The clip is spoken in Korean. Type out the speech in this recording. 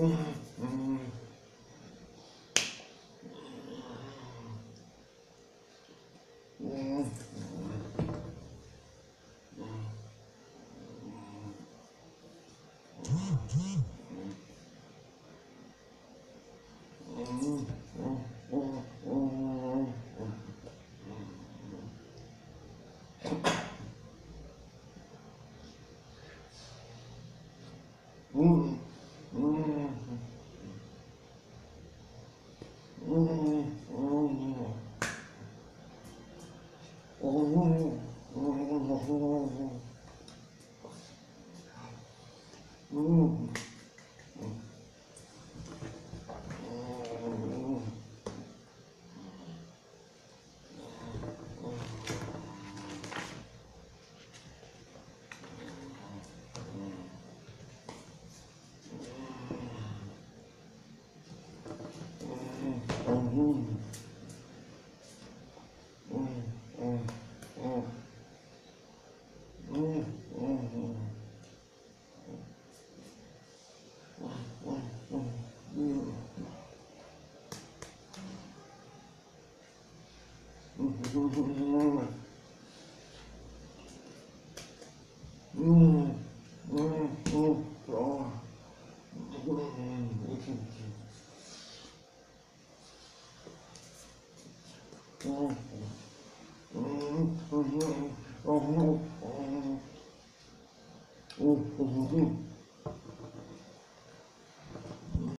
Mm-hmm. Mm-hmm. Oh, oh, oh.